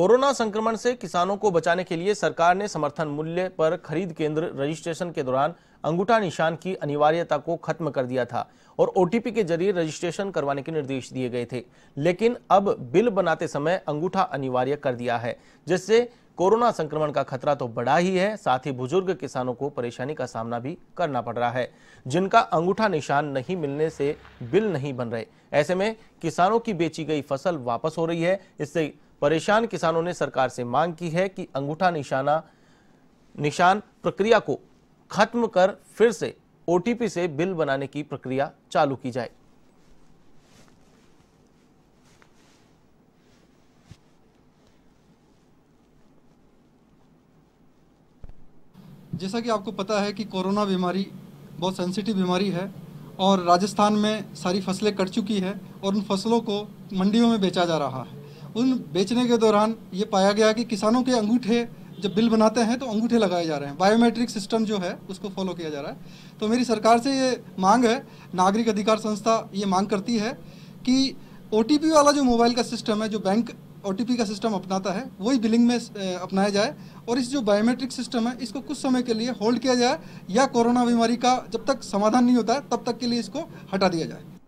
Corona संक्रमण से किसानों को बचाने के लिए सरकार ने समर्थन मूल्य पर खरीद केंद्र रजिस्ट्रेशन के दौरान अंगूठा निशान की अनिवार्यता को खत्म कर दिया था और ओटीपी के ज़रिए रजिस्ट्रेशन करवाने के निर्देश दिए गए थे। लेकिन अब बिल बनाते समय अंगूठा अनिवार्य कर दिया है, जिससे कोरोना संक्रमण का खतरा तो बढ़ा ही है, साथ ही बुज़ुर्ग किसानों को परेशानी का सामना भी करना पड़ रहा है, जिनका अंगूठा निशान नहीं मिलने से बिल नहीं बन रहे। ऐसे में किसानों की बेची गई फ़सल वापस हो रही है, इससे परेशान किसानों ने सरकार से मांग की है कि अंगूठा निशाना, निशान प्रक्रिया को खत्म कर फिर से ओटीपी से बिल बनाने की प्रक्रिया चालू की जाए। जैसा कि आपको पता है कि कोरोना बीमारी, बहुत सेंसिटिव बीमारी है और राजस्थान में सारी फ़सलें कट चुकी है और उन फ़सलों को मंडियों में बेचा जा रहा है। उन बेचने के दौरान ये पाया गया कि किसानों के अंगूठे जब बिल बनाते हैं तो अंगूठे लगाए जा रहे हैं। बायोमेट्रिक सिस्टम जो है, उसको फॉलो किया जा रहा है। तो मेरी सरकार से ये मांग है, नागरिक अधिकार संस्था ये मांग करती है कि ओटीपी वाला जो मोबाइल का सिस्टम है, जो बैंक ओटीपी का सिस्टम अपनाता है, वही बिलिंग में अपनाया जाए और इस जो बायोमेट्रिक सिस्टम है, इसको कुछ समय के लिए होल्ड किया जाए या कोरोना बीमारी का जब तक समाधान नहीं होता है तब तक के लिए इसको हटा दिया जाए।